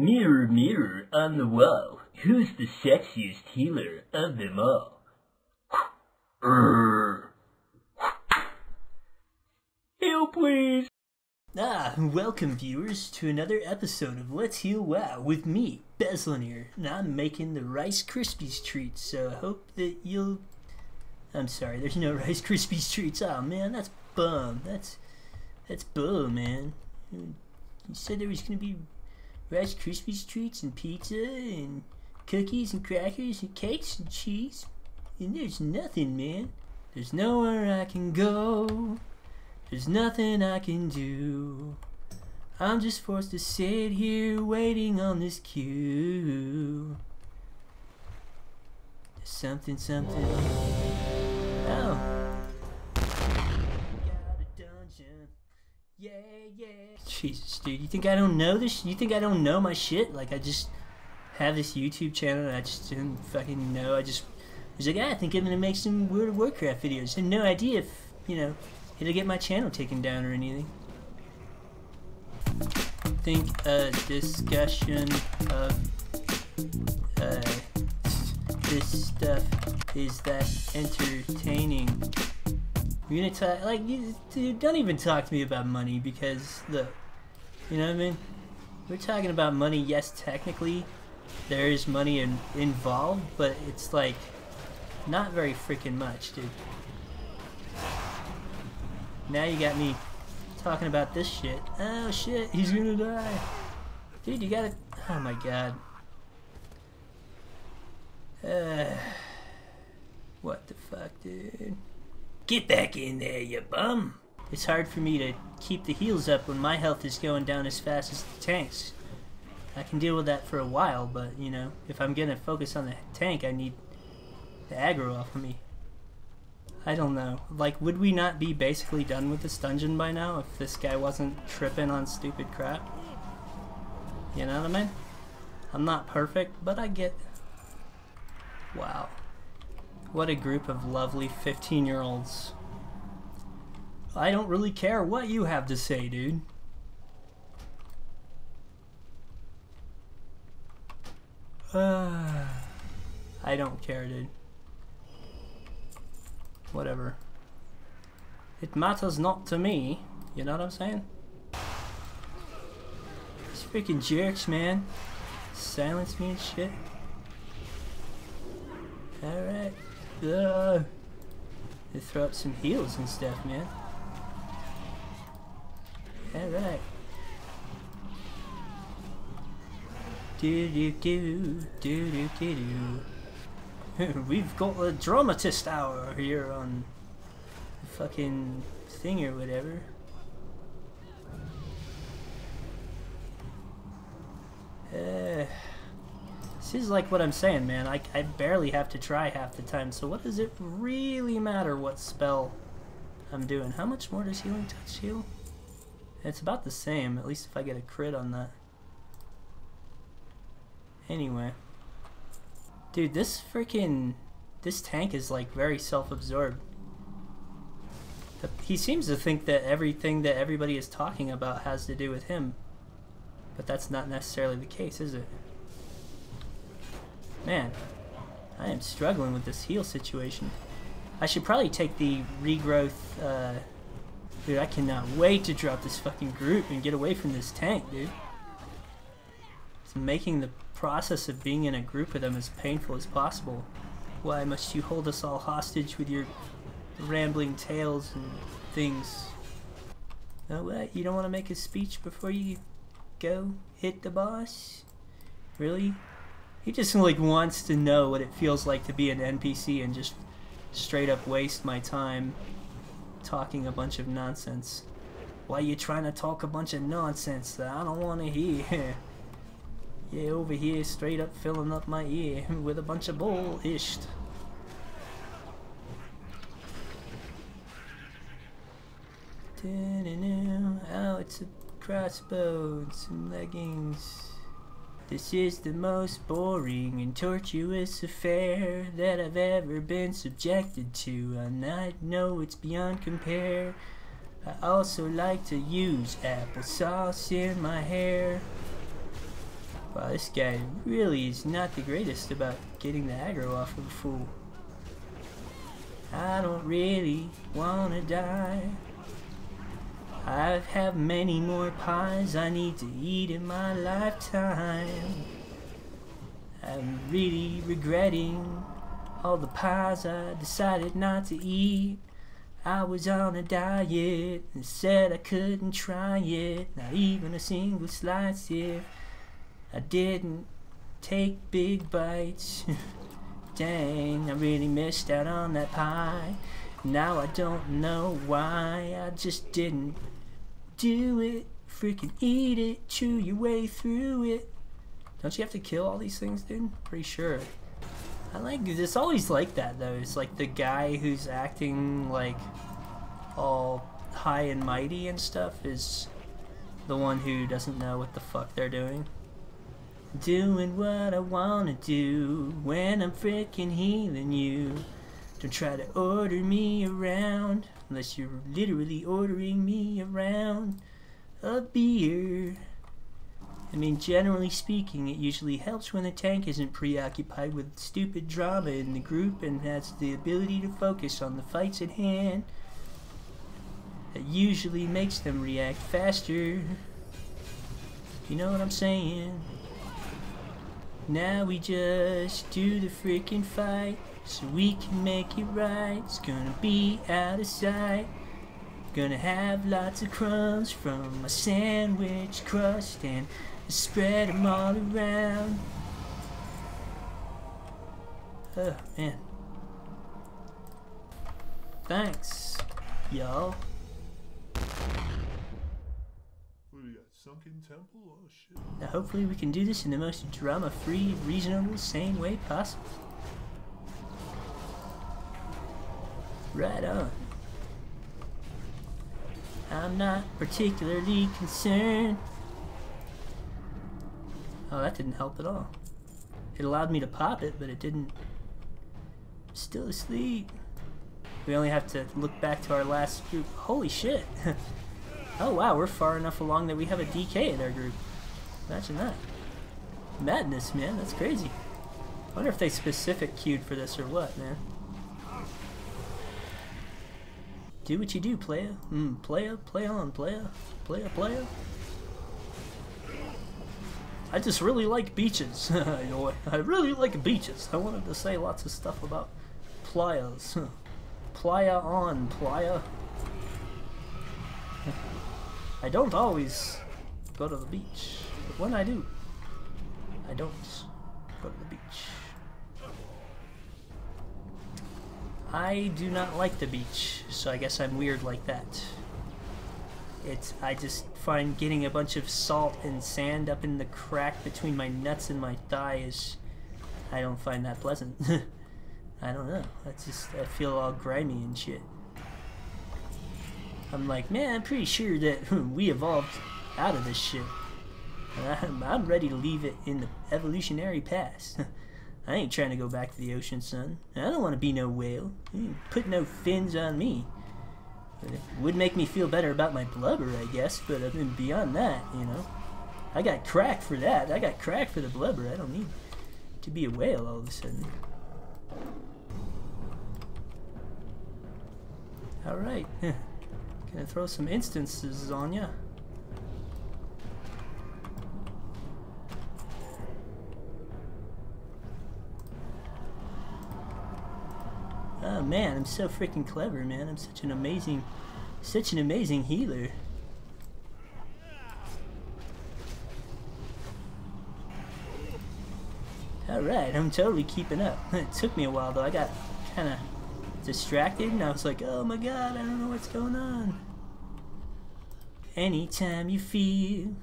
Mirror, mirror on the wall, who's the sexiest healer of them all? Help, please! Ah, welcome viewers to another episode of Let's Heal WoW with me, Bezlonir, and I'm making the Rice Krispies treats, so I hope that you'll... I'm sorry, there's no Rice Krispies treats. Oh man, that's bum. That's... That's bull, man. You said there was gonna be Rice Krispies treats and pizza and cookies and crackers and cakes and cheese. And there's nothing, man. There's nowhere I can go. There's nothing I can do. I'm just forced to sit here waiting on this queue. There's something, something. Oh. Yeah, yeah. Jesus, dude, you think I don't know this? You think I don't know my shit? Like I just have this YouTube channel and I just didn't fucking know. I just was like, ah, I think I'm gonna make some World of Warcraft videos. Had no idea if you know it'll get my channel taken down or anything. think a discussion of uh, this stuff is that entertaining. You're gonna talk like you, dude, don't even talk to me about money because look, you know what I mean? We're talking about money. Yes, technically, there is money in, involved, but it's like not very freaking much, dude. Now you got me talking about this shit. Oh shit, he's gonna die. Dude, you gotta. Oh my god. Uh, what the fuck, dude? Get back in there, you bum! It's hard for me to keep the heals up when my health is going down as fast as the tank's. I can deal with that for a while, but, you know, if I'm gonna focus on the tank, I need the aggro off of me. I don't know. Like, would we not be basically done with this dungeon by now if this guy wasn't tripping on stupid crap? You know what I mean? I'm not perfect, but I get... Wow. What a group of lovely 15-year-olds. I don't really care what you have to say, dude. Uh, I don't care, dude. Whatever. It matters not to me. You know what I'm saying? These freaking jerks, man. Silence me and shit. Alright. Uh, they throw up some heals and stuff, man. Alright. Do do do do do do do. We've got a dramatist hour here on the fucking thing or whatever. Uh, this is like what I'm saying, man. I, I barely have to try half the time, so what does it really matter what spell I'm doing? How much more does Healing Touch heal? It's about the same, at least if I get a crit on that. Anyway. Dude, this freaking... This tank is like very self-absorbed. He seems to think that everything that everybody is talking about has to do with him. But that's not necessarily the case, is it? Man, I am struggling with this heal situation. I should probably take the regrowth, uh, Dude, I cannot wait to drop this fucking group and get away from this tank, dude. It's making the process of being in a group with them as painful as possible. Why must you hold us all hostage with your rambling tales and things? Oh, what? You don't want to make a speech before you go hit the boss? Really? He just like wants to know what it feels like to be an NPC and just straight up waste my time talking a bunch of nonsense. Why you trying to talk a bunch of nonsense that I don't want to hear? yeah, over here straight up filling up my ear with a bunch of bullshit. Oh, it's a crossbow and some leggings. This is the most boring and tortuous affair that I've ever been subjected to, and I know it's beyond compare. I also like to use applesauce in my hair. Wow, this guy really is not the greatest about getting the aggro off of a fool. I don't really wanna die. I have had many more pies I need to eat in my lifetime. I'm really regretting all the pies I decided not to eat. I was on a diet and said I couldn't try it, not even a single slice if I didn't take big bites. Dang, I really missed out on that pie. Now I don't know why, I just didn't do it. Freaking eat it, chew your way through it. Don't you have to kill all these things, dude? Pretty sure. I like this it's always like that though. It's like the guy who's acting like all high and mighty and stuff is the one who doesn't know what the fuck they're doing. Doing what I wanna do when I'm freaking healing you. Don't try to order me around unless you're literally ordering me around a beer. I mean, generally speaking, it usually helps when the tank isn't preoccupied with stupid drama in the group and has the ability to focus on the fights at hand. That usually makes them react faster. You know what I'm saying? Now we just do the freaking fight so we can make it right. It's gonna be out of sight. Gonna have lots of crumbs from my sandwich crust and spread them all around. Oh, man. Thanks, y'all. What do you got? Sunken temple? Oh shit. Now hopefully we can do this in the most drama-free, reasonable, sane way possible. Right on. I'm not particularly concerned. Oh, that didn't help at all. It allowed me to pop it, but it didn't. Still asleep. We only have to look back to our last group. Holy shit! oh wow, we're far enough along that we have a DK in our group. Imagine that. Madness, man. That's crazy. I wonder if they specific queued for this or what, man. Do what you do, playa. Mm, playa, play on, playa. Playa, playa. I just really like beaches. I really like beaches. I wanted to say lots of stuff about playas. Playa on, playa. I don't always go to the beach, but when I do, I don't go to the beach. I do not like the beach, so I guess I'm weird like that. It's I just find getting a bunch of salt and sand up in the crack between my nuts and my thigh is I don't find that pleasant. I don't know. I just I feel all grimy and shit. I'm like, man, I'm pretty sure that hmm, we evolved out of this shit. I'm, I'm ready to leave it in the evolutionary past. I ain't trying to go back to the ocean, son. I don't want to be no whale. Put no fins on me. It would make me feel better about my blubber, I guess, but uh, I mean, beyond that, you know. I got crack for that. I got crack for the blubber. I don't need to be a whale all of a sudden. Alright. Gonna throw some instances on ya. Oh man, I'm so freaking clever, man. I'm such an amazing, such an amazing healer. Alright, I'm totally keeping up. It took me a while though. I got kind of distracted and I was like, oh my god, I don't know what's going on. Anytime you feel,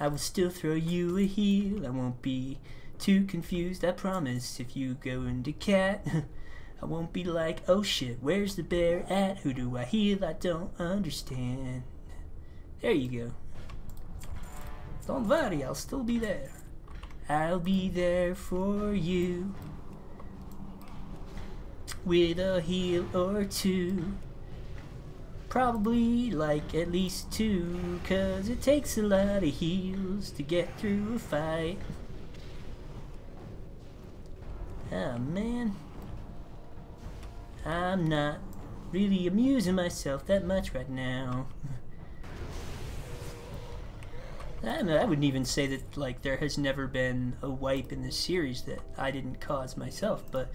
I will still throw you a heal. I won't be too confused, I promise. If you go into cat, I won't be like, oh shit, where's the bear at? Who do I heal? I don't understand. There you go. Don't worry, I'll still be there. I'll be there for you with a heal or two. Probably like at least two, cause it takes a lot of heals to get through a fight. Oh man. I'm not really amusing myself that much right now. I, know, I wouldn't even say that like there has never been a wipe in this series that I didn't cause myself, but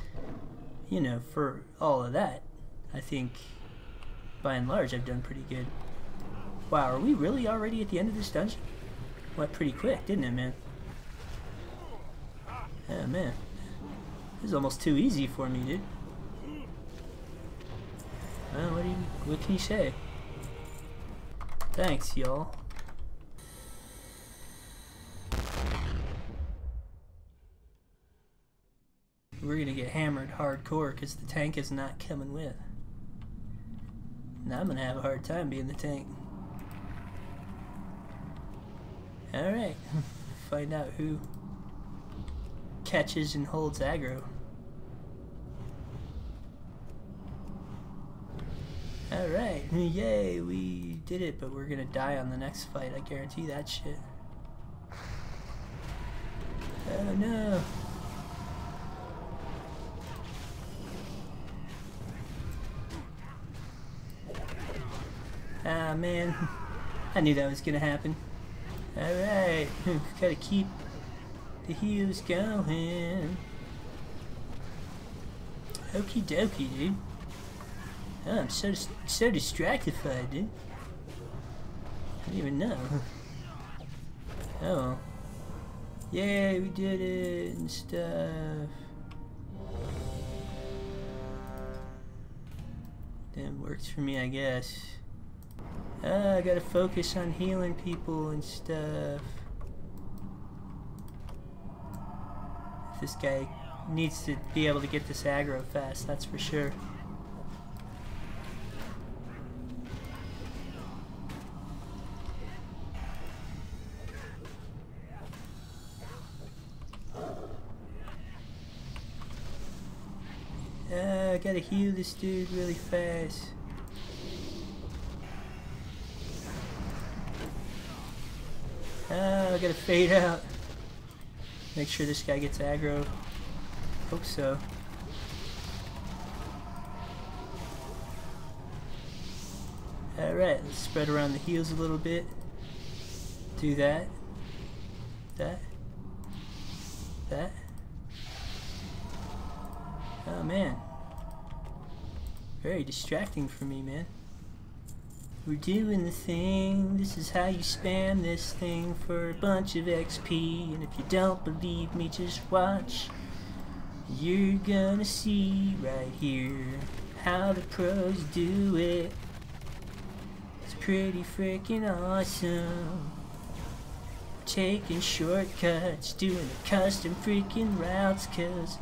you know, for all of that, I think by and large I've done pretty good. Wow, are we really already at the end of this dungeon? Went pretty quick, didn't it, man? Oh man, this is almost too easy for me, dude. Well, what do you, what can you say? Thanks, y'all. We're gonna get hammered hardcore because the tank is not coming with. Now I'm gonna have a hard time being the tank. Alright, find out who catches and holds aggro. Alright, yay, we did it, but we're gonna die on the next fight, I guarantee that shit. Oh no. Ah man, I knew that was gonna happen. Alright, gotta keep the heals going. Okie dokie, dude. Oh, I'm so so distractified, dude. I don't even know. Oh. Yay, we did it and stuff. That works for me, I guess. Ah, I gotta focus on healing people and stuff. This guy needs to be able to get this aggro fast, that's for sure. Ah, I gotta heal this dude really fast. I gotta fade out. Make sure this guy gets aggro. Hope so. Alright, let's spread around the heals a little bit. Do that. That. That. Oh man. Very distracting for me, man. We're doing the thing. This is how you spam this thing for a bunch of XP. And if you don't believe me, just watch. You're gonna see right here how the pros do it. It's pretty freaking awesome. Taking shortcuts, doing the custom freaking routes, cause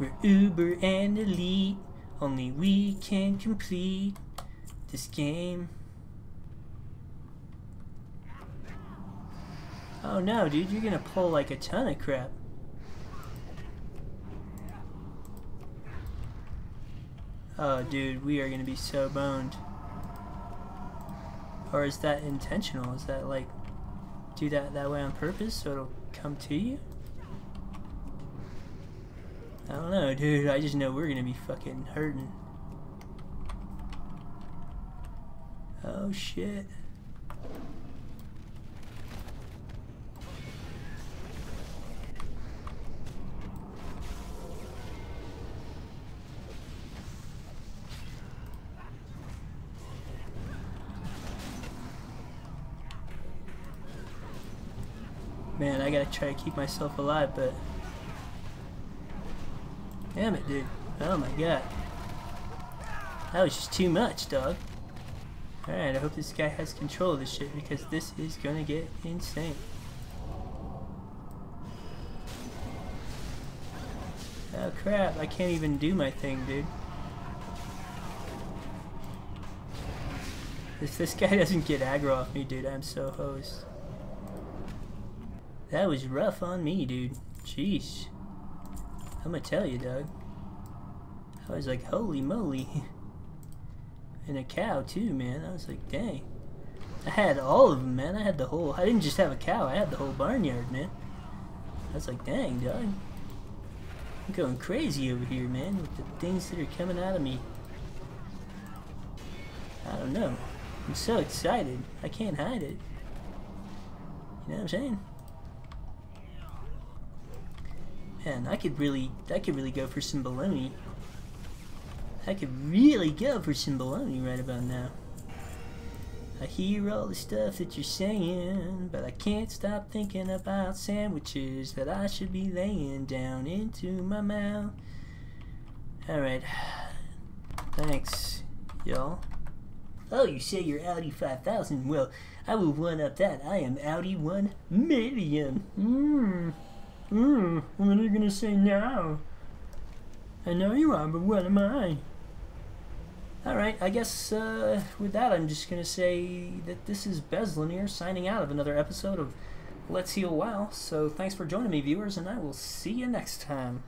we're uber and elite. Only we can complete this game. Oh no, dude, you're gonna pull like a ton of crap. Oh, dude, we are gonna be so boned. Or is that intentional? Is that like, do that that way on purpose so it'll come to you? I don't know, dude. I just know we're gonna be fucking hurting. Oh shit. Man, I gotta try to keep myself alive, but... Damn it, dude. Oh my god. That was just too much, dog. Alright, I hope this guy has control of this shit, because this is gonna get insane. Oh crap, I can't even do my thing, dude. If this guy doesn't get aggro off me, dude, I'm so hosed. That was rough on me, dude. Jeez. I'm gonna tell you, Doug. I was like, holy moly. and a cow too, man. I was like, dang. I had all of them, man. I had the whole. I didn't just have a cow. I had the whole barnyard, man. I was like, dang, dog. I'm going crazy over here, man, with the things that are coming out of me. I don't know. I'm so excited. I can't hide it. You know what I'm saying? Man, I could really, I could really go for some baloney. I could really go for some baloney right about now. I hear all the stuff that you're saying, but I can't stop thinking about sandwiches that I should be laying down into my mouth. Alright. Thanks, y'all. Oh, you say you're Audi 5000? Well, I will one up that. I am Audi 1 million. Mmm. Mmm. What are you gonna say now? I know you are, but what am I? Alright, I guess uh, with that, I'm just to say that this is Bezlonir, signing out of another episode of Let's Heal WoW. So thanks for joining me, viewers, and I will see you next time.